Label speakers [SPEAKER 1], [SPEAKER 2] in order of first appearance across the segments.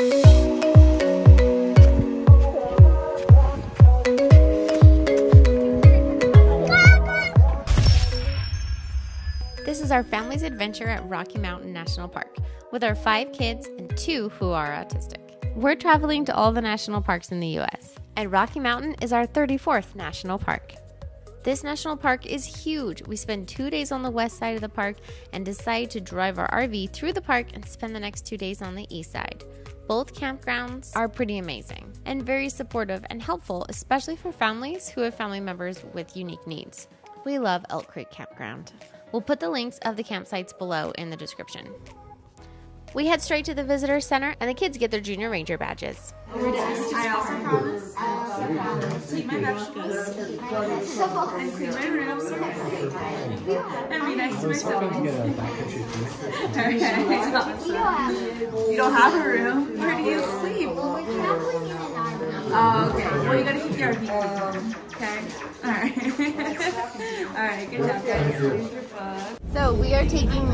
[SPEAKER 1] This is our family's adventure at Rocky Mountain National Park with our five kids and two who are autistic. We're traveling to all the national parks in the US, and Rocky Mountain is our 34th national park. This national park is huge. We spend two days on the west side of the park and decide to drive our RV through the park and spend the next two days on the east side. Both campgrounds are pretty amazing and very supportive and helpful, especially for families who have family members with unique needs. We love Elk Creek Campground. We'll put the links of the campsites below in the description. We head straight to the visitor center and the kids get their junior ranger badges.
[SPEAKER 2] I also promise uh, to eat my vegetables and clean my rooms and be nice myself. Okay. You don't have a room. Where do you sleep? Oh, okay. Well, you gotta keep your RV clean. Okay. All right. All right. Good job, guys.
[SPEAKER 1] So we are taking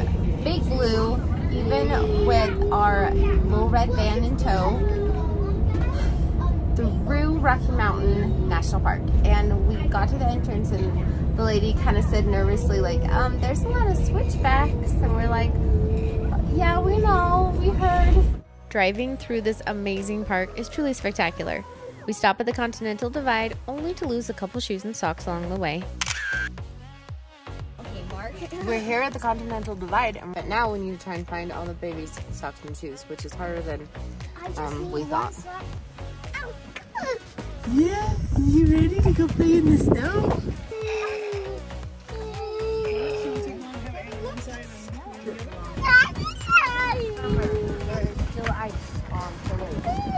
[SPEAKER 1] Big Blue, even with our little red van in tow, through Rocky Mountain National Park. And we got to the entrance and the lady kind of said nervously like, um, there's a lot of switchbacks. And we're like, yeah, we know, we heard. Driving through this amazing park is truly spectacular. We stop at the Continental Divide only to lose a couple shoes and socks along the way. We're here at the Continental Divide, and but now we need to try and find all the babies' socks and shoes, which is harder than um, we thought.
[SPEAKER 3] Yeah, you ready to go play in the snow?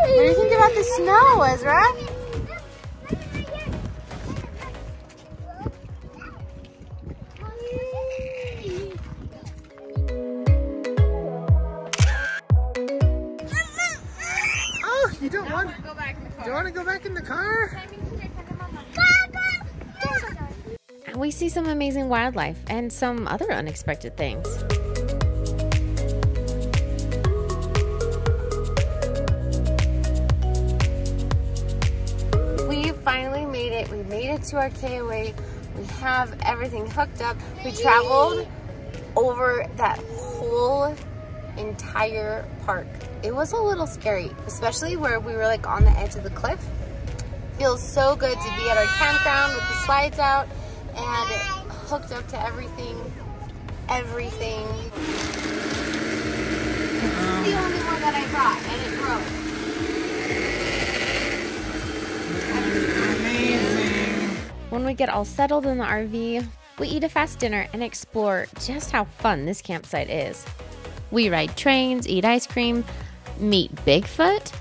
[SPEAKER 1] What do you think about the snow, Ezra?
[SPEAKER 3] You want to go back in the car?
[SPEAKER 1] And we see some amazing wildlife and some other unexpected things. We finally made it. We made it to our KOA. We have everything hooked up. We traveled over that whole entire park. It was a little scary, especially where we were like on the edge of the cliff. Feels so good to be at our campground with the slides out and hooked up to everything. Everything. This is the only one that I brought and it broke. When we get all settled in the RV, we eat a fast dinner and explore just how fun this campsite is. We ride trains, eat ice cream, meet Bigfoot,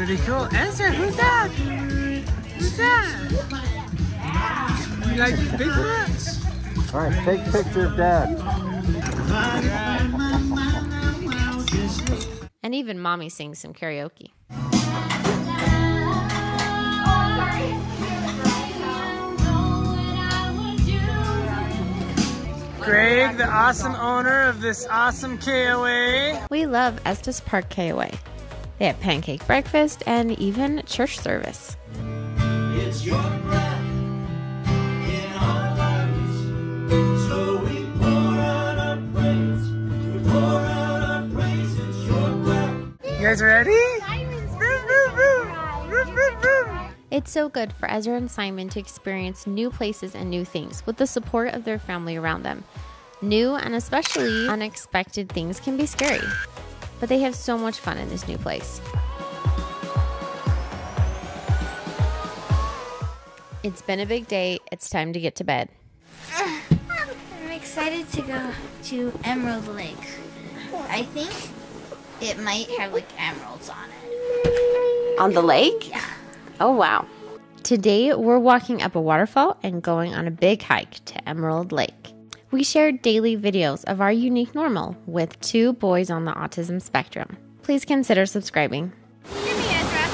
[SPEAKER 3] Pretty cool. Ezra, who's that? Who's that? You like Bigfoots?
[SPEAKER 4] All right, take picture of dad.
[SPEAKER 1] and even mommy sings some karaoke.
[SPEAKER 3] Oh, Greg, the awesome owner of this awesome KOA.
[SPEAKER 1] We love Estes Park KOA. They have pancake breakfast and even church service.
[SPEAKER 5] It's your breath It's
[SPEAKER 1] so good for Ezra and Simon to experience new places and new things with the support of their family around them. New and especially unexpected things can be scary, but they have so much fun in this new place. It's been a big day. It's time to get to bed.
[SPEAKER 6] I'm excited to go to Emerald Lake. I think it might have like emeralds on it.
[SPEAKER 1] On the lake?
[SPEAKER 6] Yeah.
[SPEAKER 1] Oh, wow. Today, we're walking up a waterfall and going on a big hike to Emerald Lake. We share daily videos of our unique normal with two boys on the autism spectrum. Please consider subscribing. Ezra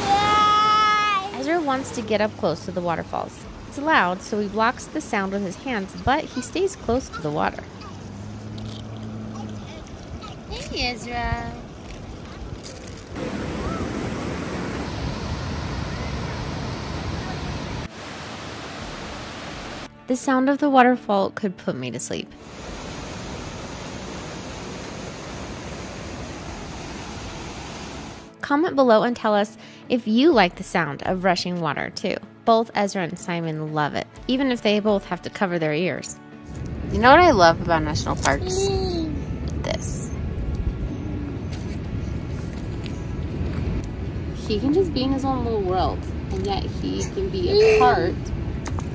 [SPEAKER 1] Ezra wants to get up close to the waterfalls. It's loud, so he blocks the sound with his hands, but he stays close to the water. Hey, Ezra. The sound of the waterfall could put me to sleep. Comment below and tell us if you like the sound of rushing water too. Both Ezra and Simon love it, even if they both have to cover their ears. You know what I love about national parks? This. He can just be in his own little world, and yet he can be a part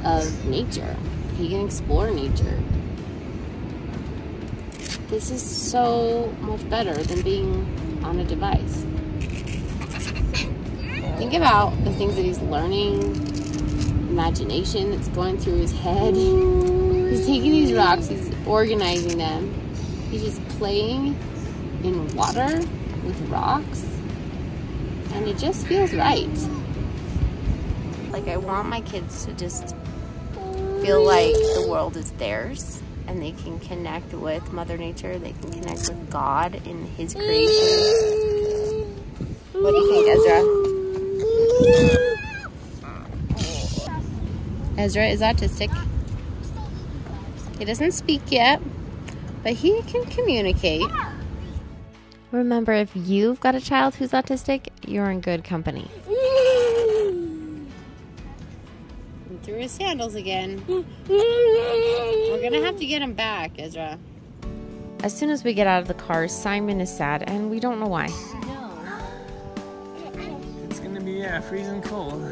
[SPEAKER 1] of nature. He can explore nature. This is so much better than being on a device. Think about the things that he's learning, imagination that's going through his head. He's taking these rocks, he's organizing them. He's just playing in water with rocks. And it just feels right. Like, I want my kids to just feel like the world is theirs and they can connect with Mother Nature, they can connect with God in His creation. What do you think, Ezra? Ezra is autistic. He doesn't speak yet, but he can communicate. Remember, if you've got a child who's autistic, you're in good company. He threw his sandals again. We're gonna have to get him back, Ezra. As soon as we get out of the car, Simon is sad, and we don't know why.
[SPEAKER 3] It's gonna be yeah, freezing cold.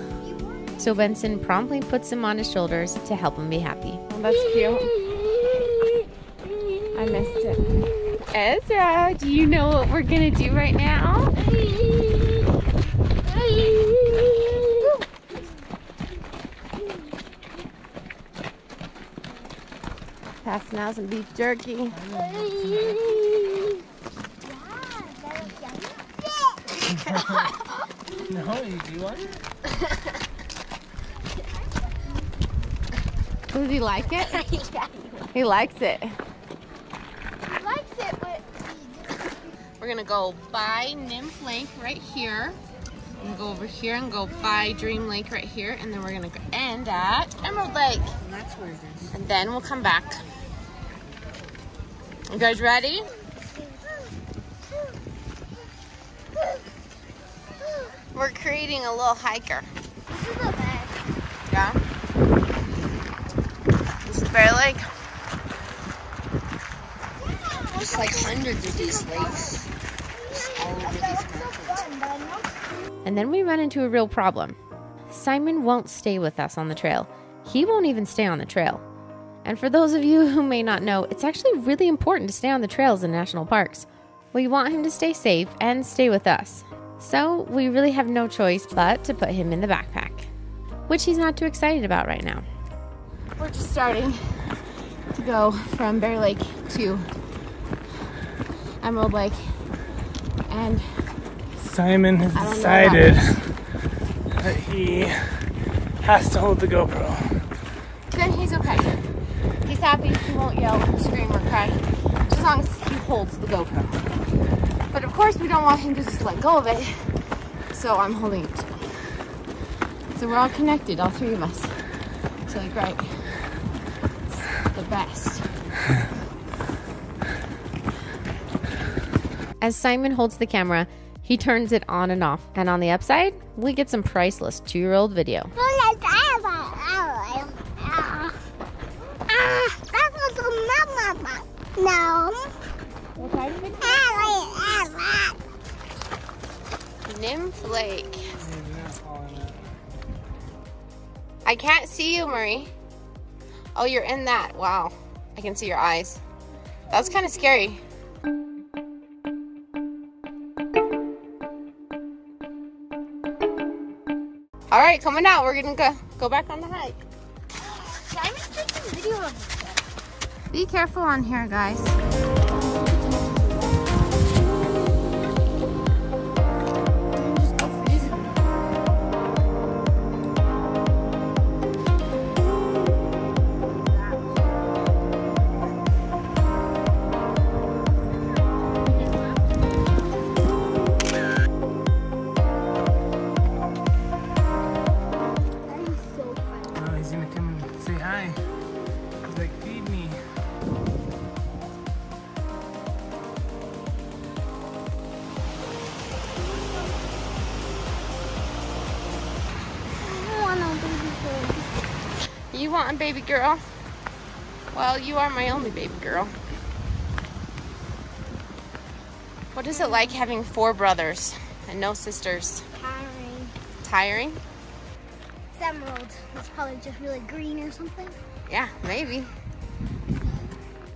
[SPEAKER 1] So Benson promptly puts him on his shoulders to help him be happy. Oh, that's cute. I missed it. Ezra, do you know what we're gonna do right now? Passing out some beef jerky.
[SPEAKER 3] No, you do want it?
[SPEAKER 1] Does he like it? He likes it.
[SPEAKER 6] likes it, but
[SPEAKER 1] We're gonna go by Nymph Lake right here. And go over here and go by Dream Lake right here. And then we're gonna end at Emerald Lake.
[SPEAKER 2] That's where it is.
[SPEAKER 1] And then we'll come back. You guys ready? We're creating a little hiker.
[SPEAKER 6] this is the best.
[SPEAKER 1] Yeah. This is Bear Lake.
[SPEAKER 2] There's like hundreds of these lakes. Just all over these mountains.
[SPEAKER 1] And then we run into a real problem. Simon won't stay with us on the trail. He won't even stay on the trail. And for those of you who may not know, it's actually really important to stay on the trails in national parks. We want him to stay safe and stay with us. So we really have no choice but to put him in the backpack, which he's not too excited about right now. We're just starting to go from Bear Lake to Emerald Lake. And
[SPEAKER 3] Simon has
[SPEAKER 1] I don't
[SPEAKER 3] decided that he has to hold the GoPro.
[SPEAKER 1] He's happy. He won't yell, or scream, or cry. As long as he holds the GoPro. But of course, we don't want him to just let go of it. So I'm holding it. So we're all connected, all three of us. So like, right. It's the best. As Simon holds the camera, he turns it on and off. And on the upside, we get some priceless two year old video.
[SPEAKER 6] No.
[SPEAKER 1] Nymph Lake. I can't see you, Marie. Oh, you're in that. Wow. I can see your eyes. That was kind of scary. All right, coming out. We're gonna go go back on the hike.
[SPEAKER 6] Simon's taking video of this.
[SPEAKER 1] Be careful on here, guys. Baby girl? Well, you are my only baby girl. What is it like having four brothers and no sisters?
[SPEAKER 4] Tiring.
[SPEAKER 1] Tiring?
[SPEAKER 4] It's emerald. It's probably just really green or something.
[SPEAKER 1] Yeah, maybe.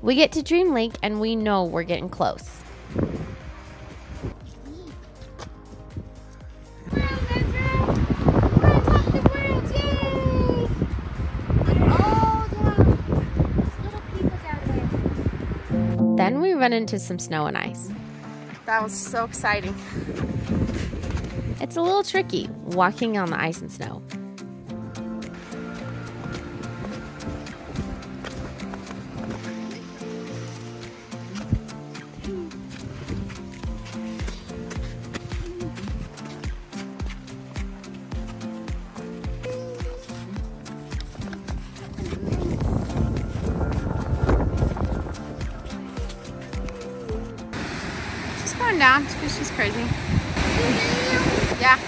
[SPEAKER 1] We get to Dream Lake and we know we're getting close. Run into some snow and ice. That was so exciting. It's a little tricky walking on the ice and snow. Down because she's crazy. Yeah.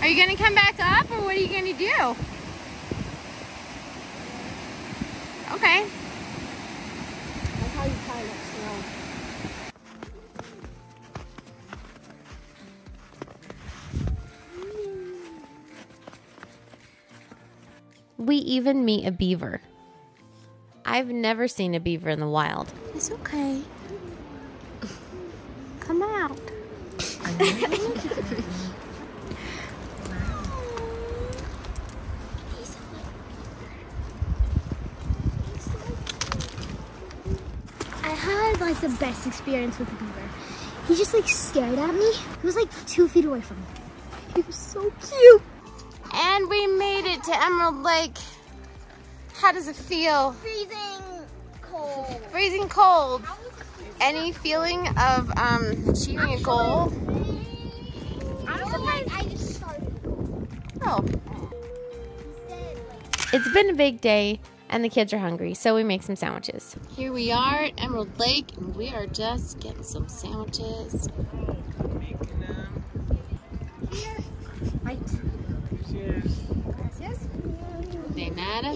[SPEAKER 1] Are you gonna come back up or what are you gonna do? Okay. We even meet a beaver. I've never seen a beaver in the wild. It's okay. Come out.
[SPEAKER 4] I had like the best experience with the beaver. He just like stared at me. He was like two feet away from me. He was so cute.
[SPEAKER 1] And we made to Emerald Lake. How does it feel?
[SPEAKER 4] Freezing cold.
[SPEAKER 1] Freezing cold. Any feeling of um, achieving a goal?
[SPEAKER 4] I'm surprised I just started.
[SPEAKER 1] Oh. It's been a big day and the kids are hungry, so we make some sandwiches. Here we are at Emerald Lake and we are just getting some sandwiches. De nada.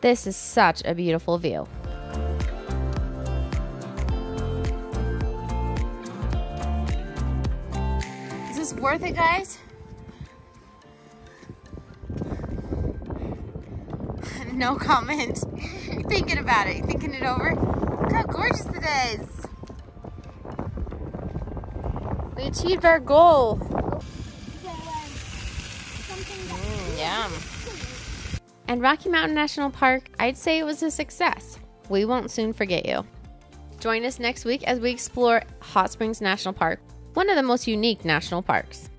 [SPEAKER 1] This is such a beautiful view. Is this worth it, guys? no comment. You're thinking about it. You're thinking it over. Look how gorgeous it is. We achieved our goal. Mm, yum. And Rocky Mountain National Park, I'd say it was a success. We won't soon forget you. Join us next week as we explore Hot Springs National Park, one of the most unique national parks.